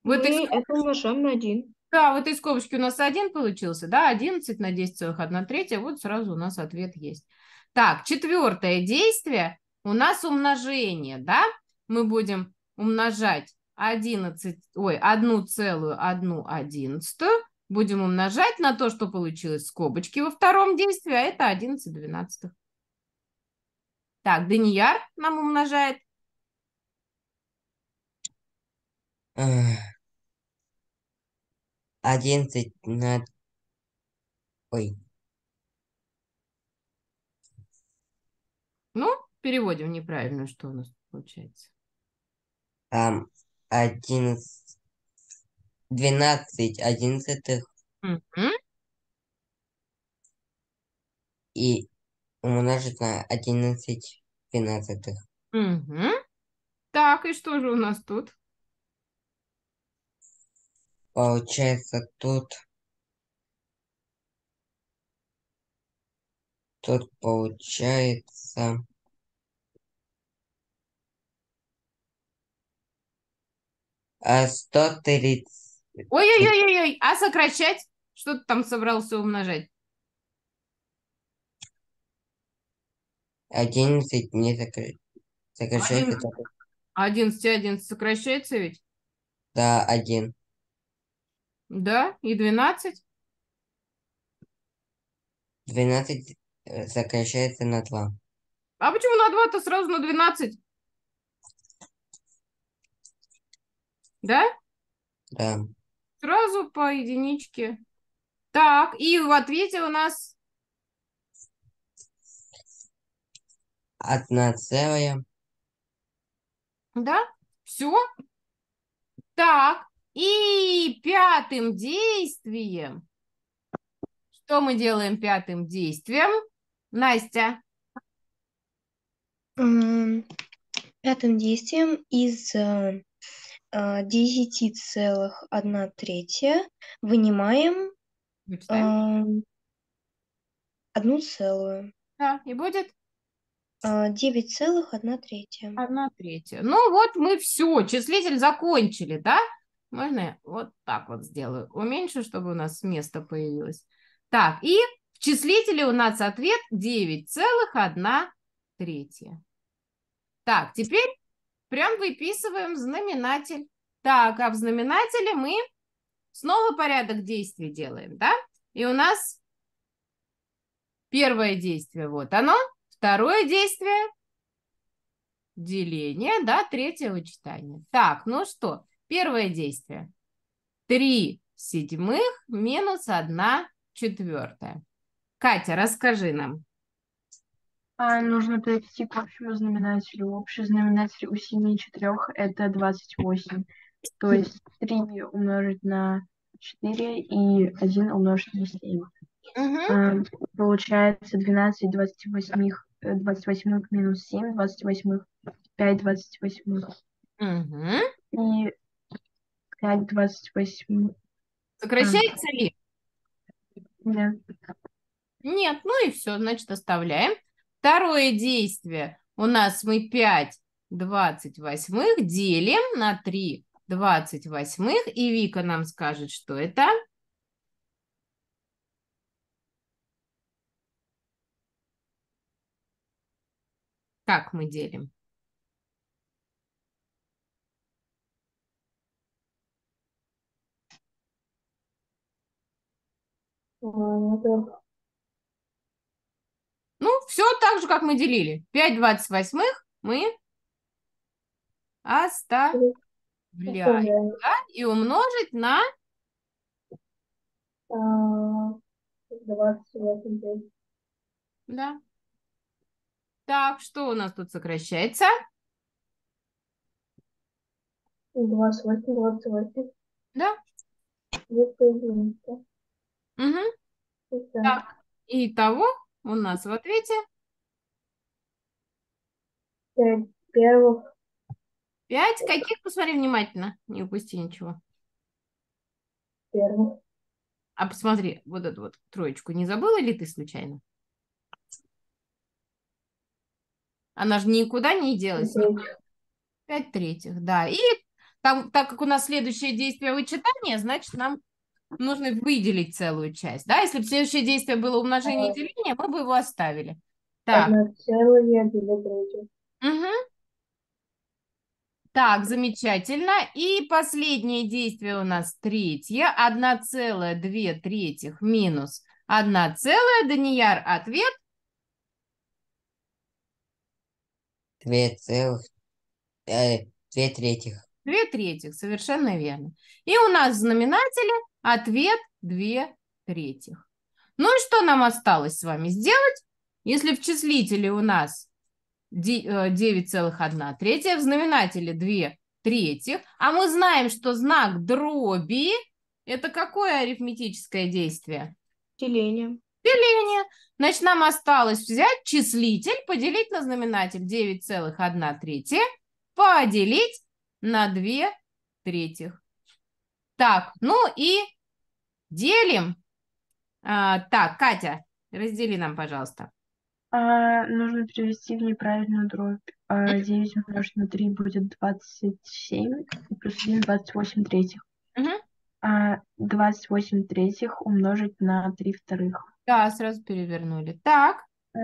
в
Мы
этой,
это умножаем на 1.
да, в этой скобочке у нас 1 получился, да, 11 на 10,1 третья. Вот сразу у нас ответ есть. Так, четвертое действие у нас умножение, да? Мы будем умножать 11, ой, 1,1 будем умножать на то, что получилось в скобочке во втором действии, а это 11 двенадцатых. Так, Данияр нам умножает.
Одиннадцать на... Ой,
Ну, переводим неправильно, что у нас получается.
там одиннадцать... Двенадцать одиннадцатых
Мгм.
и умножить на одиннадцать двенадцатых.
Мгм. Так, и что же у нас тут?
Получается, тут... Тут получается... А сто тридцать...
Ой-ой-ой-ой, а сокращать? Что ты там собрался умножать?
Одиннадцать не сокра- сокращается
Один.
только
11 и 11 сокращается ведь?
до один.
Да, и 12?
Двенадцать э, сокращается на два.
А почему на 2-то сразу на 12? Да?
Да.
Сразу по единичке. Так, и в ответе у нас
Одна целая.
Да? Все? Так, и пятым действием. Что мы делаем пятым действием? Настя.
Пятым действием из э, 10,1 третья вынимаем
Вычитаем.
эм, одну целую.
Да, и будет
Э, 9,1 третья.
одна третья. Ну вот мы все, числитель закончили, да? Можно я вот так вот сделаю? Уменьшу, чтобы у нас место появилось. Так, и в числителе у нас ответ 9,1 третья. Так, теперь прям выписываем знаменатель. Так, а в знаменателе мы снова порядок действий делаем, да? И у нас первое действие, вот оно. Второе действие – деление, да, третье – вычитание. Так, ну что, первое действие. 3 седьмых минус 1 четвертая. Катя, расскажи нам.
А, нужно перейти к общему знаменателю. Общий знаменатель у 7 и 4 это 28. То есть 3 умножить на 4 и 1 умножить на 7. А, Получается 12 28, э, 28 минус 7, 28, 5 28
Мгм.
и 5 28.
Сокращается ли?
Да.
Нет, ну и все, значит, оставляем. Второе действие. У нас мы 5 28 делим на 3 28, и Вика нам скажет, что это. Как мы делим?
Это
Ну, все так же, как мы делили. 5 28 мы оставляем. да, И умножить на
А, 28 пять.
Да. Так, что у нас тут сокращается?
28, 28.
Да.
Две единицы.
Угу.
И всё.
Так. Итого у нас в ответе
Пять первых.
5. Каких? Посмотри внимательно. Не упусти ничего.
Первых.
А посмотри, вот эту вот троечку не забыла ли ты случайно? Она же никуда не делась. 5 третьих, да. И там, так как у нас следующее действие вычитания, значит, нам нужно выделить целую часть. Да? Если бы следующее действие было умножение и деление, мы бы его оставили. Так,
Одна целая, две третьих.
Мгм. Так, замечательно. И последнее действие у нас третье. 1,2 третьих минус 1 целая. Данияр, ответ?
Две целых, э, две третьих.
2 третьих, совершенно верно. И у нас в знаменателе ответ 2 третьих. Ну и что нам осталось с вами сделать? Если в числителе у нас де- э, 9,1 третья, в знаменателе 2 третьих, а мы знаем, что знак дроби – это какое арифметическое действие?
Деление.
Деление. Значит, нам осталось взять числитель, поделить на знаменатель 9,1 третья, поделить на 2 третьих. Так, ну и делим. А, так, Катя, раздели нам, пожалуйста.
А, нужно перевести в неправильную дробь. А, 9 умножить на 3 будет 27, и плюс 1 28 третьих.
Мгм.
А, 28 третьих умножить на 3 вторых.
Да, сразу перевернули. Так,
А,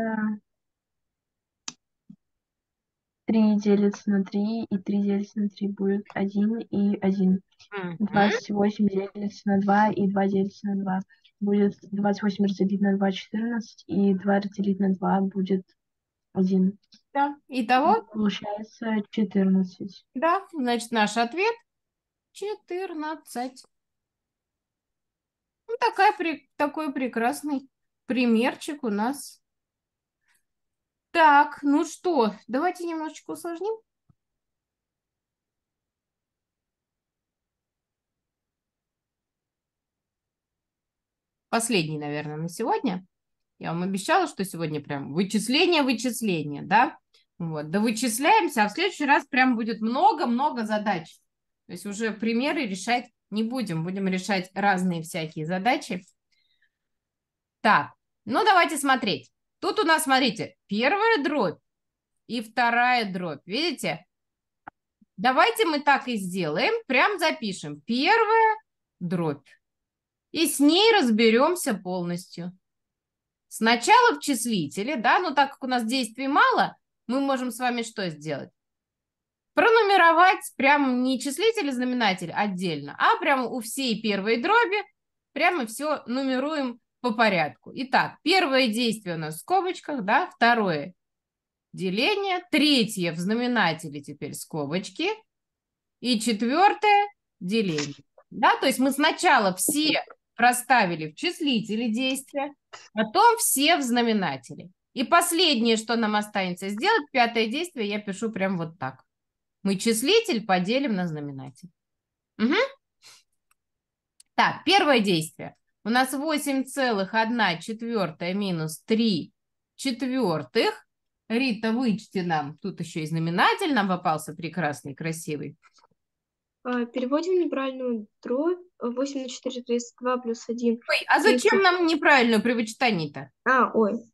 3 делится на 3, и 3 делится на 3 будет 1 и 1.
Мгм.
28 делится на 2, и 2 делится на 2. Будет 28 разделить на 2 – 14, и 2 разделить на 2 будет 1.
да. Итого,
Получается 14.
да, значит, наш ответ 14. Ну, такая, пре- такой прекрасный примерчик у нас. Так, ну что, давайте немножечко усложним. Последний, наверное, на сегодня. Я вам обещала, что сегодня прям вычисление, вычисление, да? Вот, да вычисляемся, а в следующий раз прям будет много-много задач. То есть уже примеры решать не будем, будем решать разные всякие задачи. Так, ну давайте смотреть. Тут у нас, смотрите, первая дробь и вторая дробь. Видите? Давайте мы так и сделаем. Прям запишем. Первая дробь. И с ней разберемся полностью. Сначала в числителе, да, но так как у нас действий мало, мы можем с вами что сделать? Пронумеровать прям не числитель и знаменатель отдельно, а прямо у всей первой дроби прямо все нумеруем по порядку. Итак, первое действие у нас в скобочках, да, второе деление, третье в знаменателе теперь скобочки и четвертое деление. Да, то есть мы сначала все проставили в числителе действия, потом все в знаменателе. И последнее, что нам останется сделать, пятое действие, я пишу прям вот так. Мы числитель поделим на знаменатель. Мгм. Так, первое действие. У нас 8,1 четвертая минус 3 четвертых. Рита, вычти нам. Тут еще и знаменатель нам попался прекрасный, красивый.
А, Переводим неправильную дробь. 8 на 4 32 плюс 1.
Ой, а зачем нам неправильную при вычитании-то?
А, ой.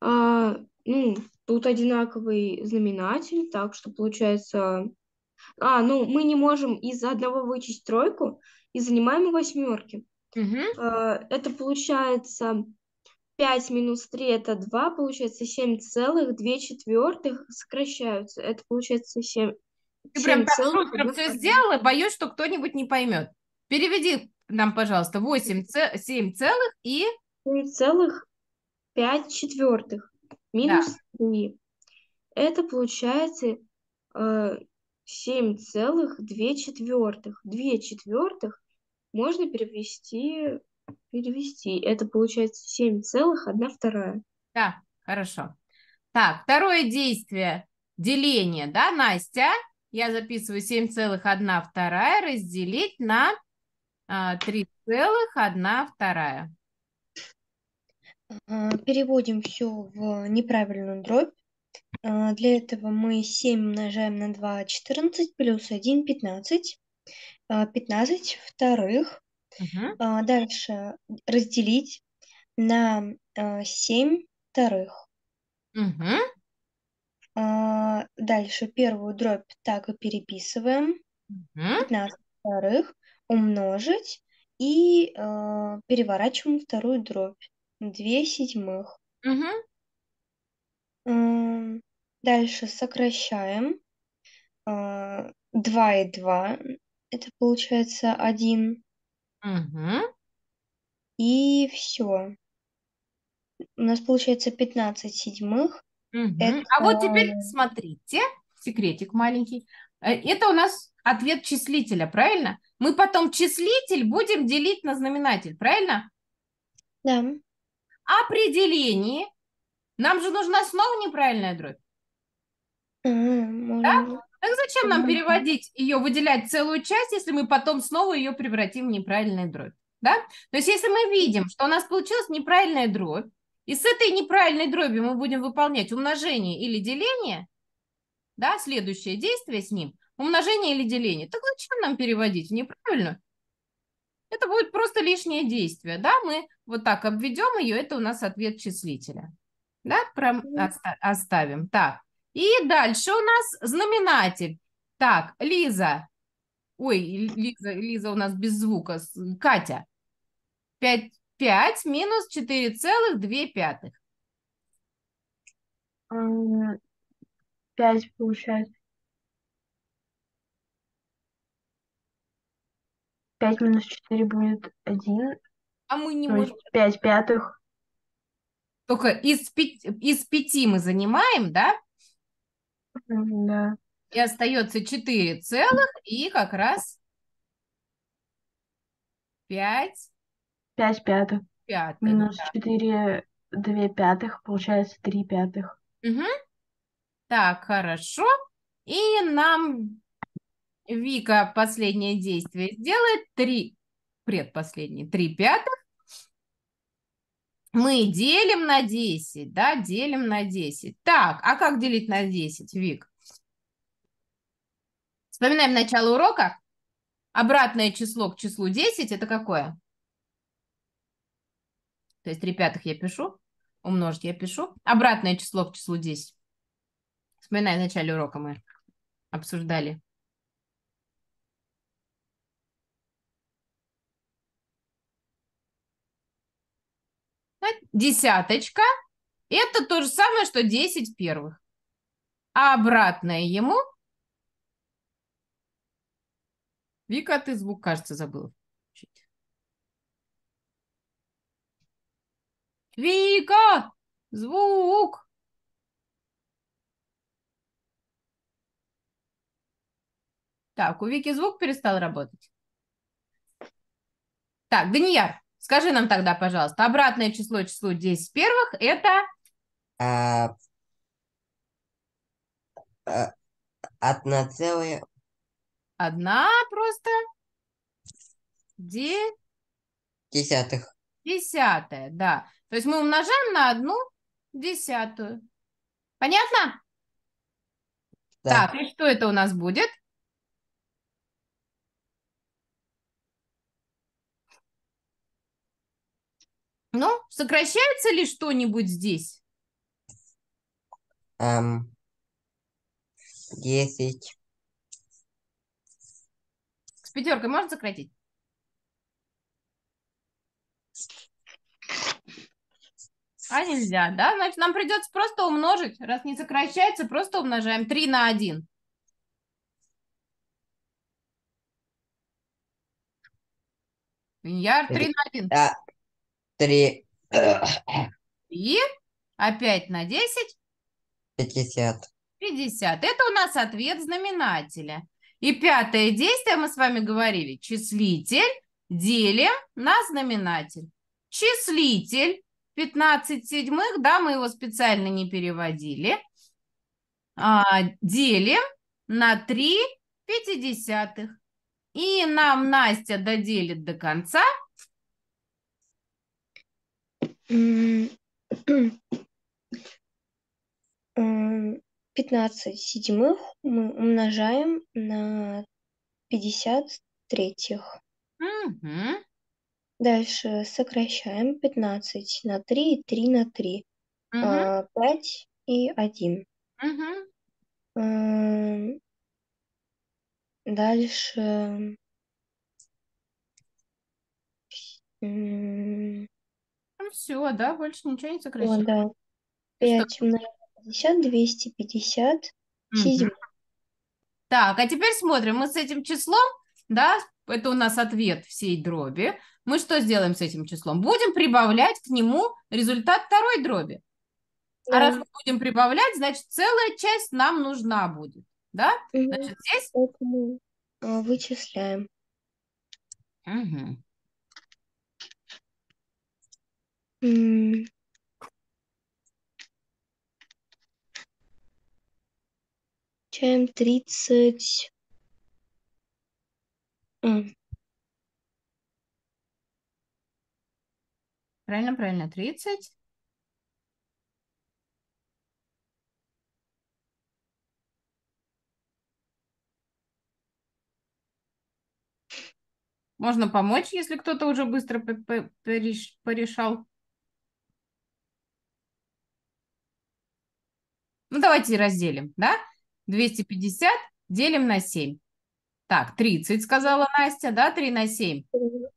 А, ну, тут одинаковый знаменатель, так что получается... А, ну, мы не можем из одного вычесть тройку и занимаем восьмерки. А, это получается 5 минус 3 это 2, получается 7 целых 2 четвертых сокращаются. Это получается 7,
Ты прям так шустро все сделала, боюсь, что кто-нибудь не поймет. Переведи нам, пожалуйста, 8, 7 целых и
7 целых 5 четвертых минус 3. Это получается э, 7 целых 2 четвертых. 2 четвертых можно перевести, перевести. Это получается 7 целых 1 вторая.
Да, хорошо. Так, второе действие. Деление, да, Настя? Я записываю 7,1 вторая разделить на а, 3,1 вторая.
А, Переводим все в неправильную дробь. А, Для этого мы 7 умножаем на 2, 14, плюс 1, 15. А, 15 вторых. А, Дальше разделить на а, 7 вторых. А, Дальше первую дробь так и переписываем.
Мгм.
15 вторых умножить и а, переворачиваем вторую дробь. 2 седьмых. М, Дальше сокращаем. а, 2 и 2, это получается 1,
Мгм.
и все. У нас получается 15 седьмых.
Мгм. А вот теперь смотрите, секретик маленький. Э, Это у нас ответ числителя, правильно? Мы потом числитель будем делить на знаменатель, правильно?
Да.
При делении нам же нужна снова неправильная дробь.
А, можно-
Так зачем нам переводить ее, выделять целую часть, если мы потом снова ее превратим в неправильную дробь? Да? То есть если мы видим, что у нас получилась неправильная дробь, и с этой неправильной дробью мы будем выполнять умножение или деление, да, следующее действие с ним, умножение или деление, так зачем нам переводить в неправильную? Это будет просто лишнее действие, да, мы вот так обведем ее, это у нас ответ числителя. Да, оста- оставим. Так, и дальше у нас знаменатель. Так, Лиза, ой, Лиза, Лиза у нас без звука, Катя. 5, 5 минус 4,2.
М, Пять получается. Пять минус четыре будет один,
А мы не можем.
есть пять пятых.
Только из, пяти, из 5 мы занимаем, да,
Да.
и остается 4 целых и как раз 5
Пять пятых.
пятых.
Минус
да.
четыре две пятых, получается три пятых.
Мгм. Так, хорошо. И нам Вика последнее действие сделает. Три, предпоследнее, три пятых. Мы делим на 10, да, делим на 10. Так, а как делить на 10, Вик? Вспоминаем начало урока. Обратное число к числу 10 это какое? То есть 3 пятых я пишу, умножить я пишу. Обратное число к числу 10. Вспоминай, в начале урока мы обсуждали. Десяточка – это то же самое, что 10 первых. А обратное ему... Вика, ты звук, кажется, забыла. Вика, звук. Так, у Вики звук перестал работать. Так, Данияр, скажи нам тогда, пожалуйста, обратное число числу 10 первых – это
А, а, одна целая
одна просто де-
десятых.
десятая, да. То есть мы умножаем на одну десятую. Понятно?
Да.
Так, и что это у нас будет? Ну, сокращается ли что-нибудь здесь?
Ам, десять.
С пятеркой можно сократить? А нельзя, да? Значит, нам придется просто умножить. Раз не сокращается, просто умножаем 3 на 1. Яр, 3 на 1.
А, три.
И опять на 10,
Пятьдесят.
50. Это у нас ответ знаменателя. И пятое действие мы с вами говорили. Числитель делим на знаменатель. Числитель 15 седьмых, да, мы его специально не переводили. А, делим на 3 пятидесятых. И нам Настя доделит до конца.
М, 15 седьмых мы умножаем на 50 третьих.
Мгм.
Дальше сокращаем 15 на 3 и 3 на 3.
Мгм.
5 и 1.
Мгм.
Дальше...
Все, да, больше ничего не
О,
сокращаем.
да. 5 умножить на 50, 250
Мгм.
седьмых.
Так, а теперь смотрим, мы с этим числом, да, это у нас ответ всей дроби. Мы что сделаем с этим числом? Будем прибавлять к нему результат второй дроби. А раз мы будем прибавлять, значит, целая часть нам нужна будет. Да?
Мгм.
Значит, здесь...
Поэтому а, вычисляем.
Мгм.
М, 30. А,
Правильно, правильно, 30. Можно помочь, если кто-то уже быстро по- по- пореш- порешал. Ну, давайте разделим, да? 250 делим на 7. Так, 30, сказала Настя, да? 3 на 7.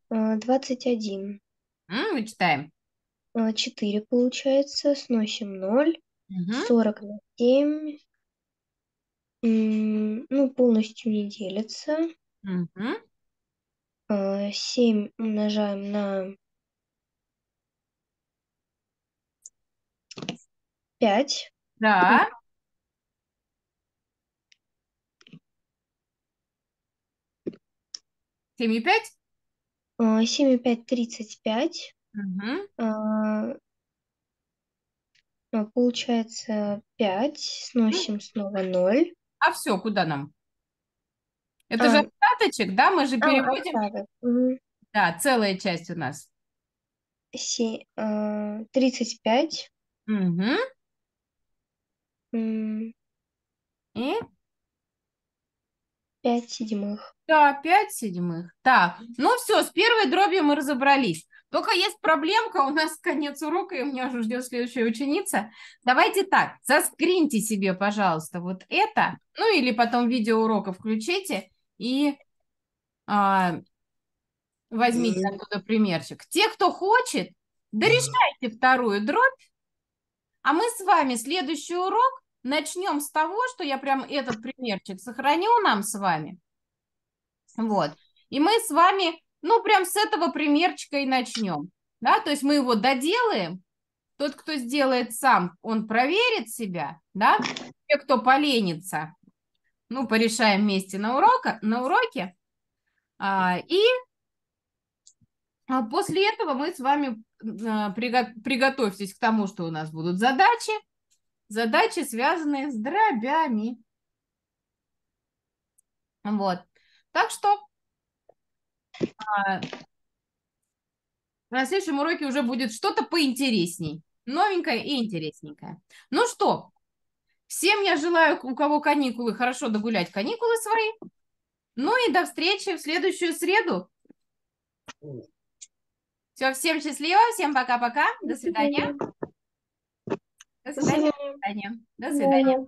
а, 21.
М, мы читаем.
4 получается. Сносим 0.
Мгм.
40 на 7. М, Ну, полностью не делится.
Мгм.
7 умножаем на 5.
Да. Семь и пять?
7 и 5 – 35.
Мгм.
А, а, Получается 5. Сносим снова 0.
А все, куда нам? Это же
А.
остаточек, да? Мы же
А,
переводим.
остаток. Мгм.
Да, целая часть у нас.
А, 35.
Мгм.
М,
И
5 седьмых.
Да, 5 седьмых. Так, ну все, с первой дробью мы разобрались. Только есть проблемка, у нас конец урока, и у меня уже ждет следующая ученица. Давайте так, заскриньте себе, пожалуйста, вот это, ну или потом видеоурока включите и а, возьмите
Мгм.
оттуда примерчик. Те, кто хочет, дорешайте вторую дробь, а мы с вами следующий урок начнем с того, что я прям этот примерчик сохраню нам с вами. Вот. И мы с вами, ну, прям с этого примерчика и начнем. Да, то есть мы его доделаем. Тот, кто сделает сам, он проверит себя, да. Те, кто поленится, ну, порешаем вместе на, урока, на уроке. А, и а, после этого мы с вами а, приго- приготовьтесь к тому, что у нас будут задачи. Задачи, связанные с дробями. Вот. Так что а, на следующем уроке уже будет что-то поинтересней. Новенькое и интересненькое. Ну что, всем я желаю, у кого каникулы, хорошо догулять каникулы свои. Ну и до встречи в следующую среду. Все, всем счастливо, всем пока-пока. До свидания. До свидания. До свидания. До
свидания.